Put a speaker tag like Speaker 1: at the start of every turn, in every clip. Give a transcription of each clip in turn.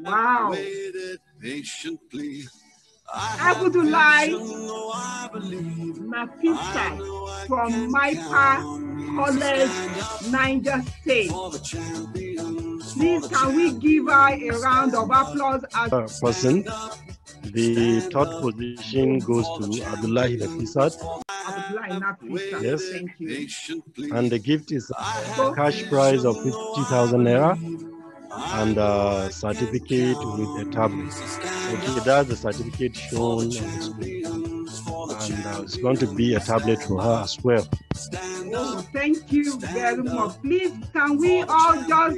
Speaker 1: Wow.
Speaker 2: Patiently.
Speaker 1: Abudulai Mapisa from Maipa College, Niger State. Please, can we give her a round of applause as
Speaker 3: uh, person. The third position goes to Abdullahi Nafisat? Yes.
Speaker 1: Thank you.
Speaker 3: And the gift is a cash prize of 50,000 naira and a certificate with a tablet. Okay, that's the certificate shown on the screen. And uh, it's going to be a tablet for her as well.
Speaker 1: Oh, thank you very much. Please, can we all just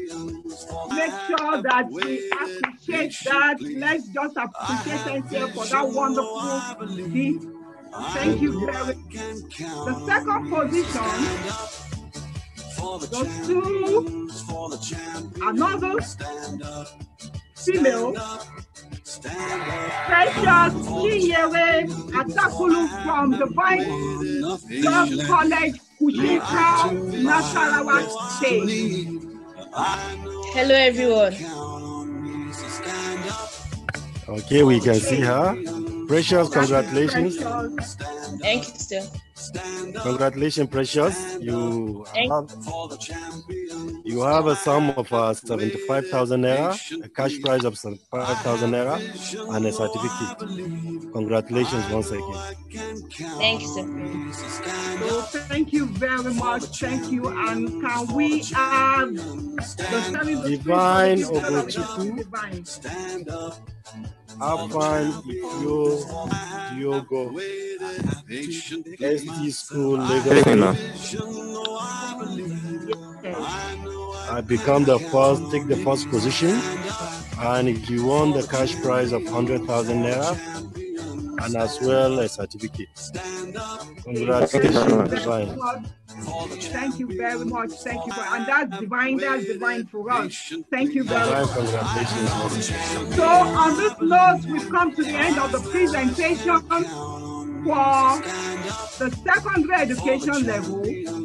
Speaker 1: make sure that we appreciate that? Let's just appreciate Cynthia for that wonderful gift. Thank you very much. The second position to another female, Precious Chinyere Atakulu from the Vine Love College, Kushika, Nasarawa State.
Speaker 4: Hello, everyone.
Speaker 3: Okay, we can see her. Precious, congratulations.
Speaker 1: Precious.
Speaker 4: Thank you, sir.
Speaker 3: Congratulations, Precious. You have, you have a sum of uh, 75,000 naira, a cash prize of 75,000 naira, and a certificate. Congratulations once again.
Speaker 4: Thank you, sir.
Speaker 1: So thank you very much. Thank you. And can we have the selling the
Speaker 3: Divine
Speaker 1: script of the
Speaker 3: Ogochukwu.
Speaker 1: Divine.
Speaker 3: Have fun if you Diogo. ST School Lagos. I become the first, take the first position, and if you won the cash prize of 100,000 naira, and as well a certificate. Congratulations, Divine.
Speaker 1: Thank you very much. Thank you. For, and that's divine. That's divine for us. Thank you very much. So on this note, we've come to the end of the presentation for the secondary education level